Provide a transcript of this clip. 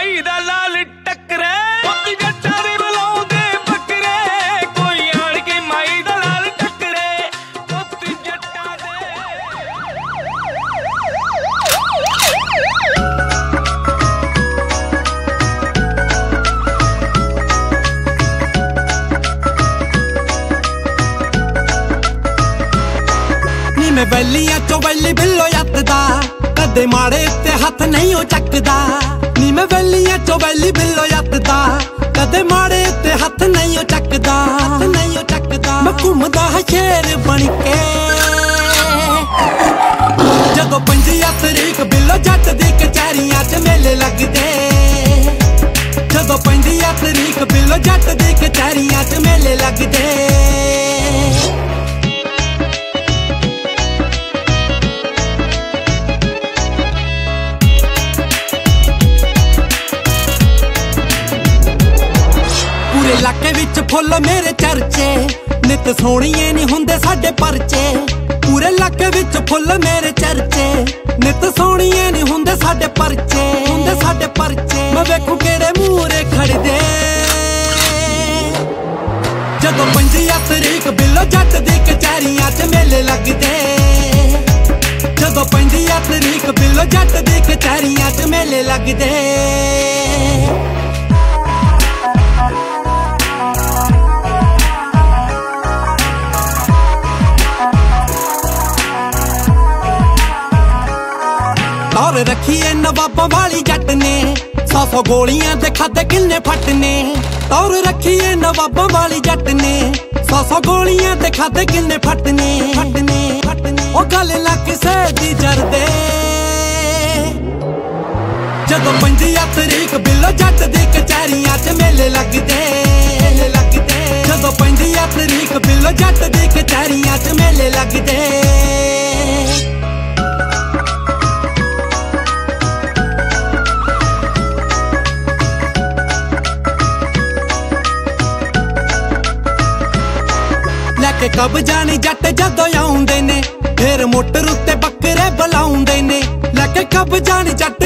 ਮਾਈ ਦਾ ਲਾਲ ਟੱਕਰੇ ਪੁੱਤ ਜੱਟਾਂ ਦੇ ਬੁਲਾਉਂਦੇ ਬੱਕਰੇ। ਕੋਈ ਆਣ ਕੇ ਮਾਈ ਦਾ ਲਾਲ ਟੱਕਰੇ ਪੁੱਤ ਜੱਟਾਂ ਦੇ। ਨੀ ਮੈਂ ਵੈਲੀਆਂ ਚੋਂ ਵੈਲੀ ਬਿੱਲੋ ਯੱਤਦਾ, ਕਦੇ ਮਾੜੇ ਉੱਤੇ ਹੱਥ ਨਹੀਂ ਉਹ ਚੱਕਦਾ। ਮੈਂ ਵੈਲੀਆਂ ਚੋਂ ਵੈਲੀ ਬਿੱਲੋ ਯੱਤਦਾ ਕਦੇ ਮਾੜੇ ਉੱਤੇ ਹੱਥ ਨਹੀਂ ਉਹ ਚੱਕਦਾ। ਹੱਥ ਨਹੀਂ ਉਹ ਚੱਕਦਾ। ਮੈਂ ਘੁੰਮਦਾ ਹਾਂ ਸ਼ੇਰ ਬਣ ਕੇ। ਜਦੋਂ ਪੰਜੀ ਤਰੀਕ ਬਿੱਲੋ ਜੱਟ ਦੀ ਕਚਹਿਰੀਆਂ 'ਚ ਮੇਲੇ ਲੱਗਦੇ। ਜਦੋਂ ਆ ਤਰੀਕ ਬਿੱਲੋ ਜੱਟ ਦੀ ਕਚਹਿਰੀਆਂ 'ਚ ਮੇਲੇ ਲੱਗਦੇ। ਪੂਰੇ ਇਲਾਕੇ ਵਿੱਚ ਫੁੱਲ ਮੇਰੇ ਚਰਚੇ। ਨਿਤ ਸੋਹਣੀਏ ਨਹੀਂ ਹੁੰਦੇ ਸਾਡੇ ਪਰਚੇ। ਪੂਰੇ ਇਲਾਕੇ ਵਿੱਚ ਫੁੱਲ ਮੇਰੇ ਚਰਚੇ। ਨਿਤ ਸੋਹਣੀਏ ਨਹੀਂ ਹੁੰਦੇ ਸਾਡੇ ਪਰਚੇ। ਹੁੰਦੇ ਸਾਡੇ ਪਰਚੇ। ਮੈਂ ਵੇਖੂ ਕਿਹੜੇ ਮੂਰੇ ਖੜਦੇ ਜਦੋਂ ਪੰਜੀ ਤਰੀਕ, ਬਿੱਲੋ ਜੱਟ ਦੀ ਕਚਹਿਰੀਆਂ 'ਚ ਮੇਲੇ ਲੱਗਦੇ। ਜਦੋਂ ਪੰਜੀ ਆ ਤਰੀਕ, ਬਿੱਲੋ ਜੱਟ ਦੀ ਕਚਹਿਰੀਆਂ 'ਚ ਮੇਲੇ ਲੱਗਦੇ। ਦੌਰ ਰੱਖੀਏ ਨਵਾਬਾਂ ਵਾਲੀ ਜੱਟ ਨੇ। ਸੌ ਸੌ ਗੋਲੀਆਂ ਦੇ ਖਾਦੇ ਕਿੰਨੇ ਫੱਟ ਨੇ ਰੱਖੀਏ ਨਵਾਬਾਂ ਵਾਲੀ ਜੱਟ ਨੇ। ਸੌ ਸੌ ਗੋਲੀਆਂ ਦੇ ਖਾਦੇ ਕਿੰਨੇ ਫੱਟ ਨੇ ਫੱਟ ਉਹ ਗੱਲ ਨਾ ਕਿਸੇ ਦੀ ਜਰਦੇ। ਜਦੋਂ ਪੰਜੀ ਤਰੀਕ ਬਿੱਲੋ ਜੱਟ ਦੀ ਕਚਹਿਰੀਆਂ 'ਚ ਮੇਲੇ ਲੱਗਦੇ। ਮੇਲੇ ਲੱਗਦੇ। ਜਦੋਂ ਪੰਜੀ ਆ ਤਰੀਕ ਬਿੱਲੋ ਜੱਟ ਦੀ ਕਚਹਿਰੀਆਂ 'ਚ ਮੇਲੇ ਲੱਗਦੇ। ਲੈ ਕੇ ਕਬ ਜਾਣੀ ਜੱਟ ਜਦੋਂ ਆਉਂਦੇ ਨੇ, ਫੇਰ ਮੋਟਰ ਉੱਤੇ ਬੱਕਰੇ ਬੁਲਾਉਂਦੇ ਨੇ। ਲੈ ਕੇ ਕਬ ਜਾਣੀ ਜੱਟ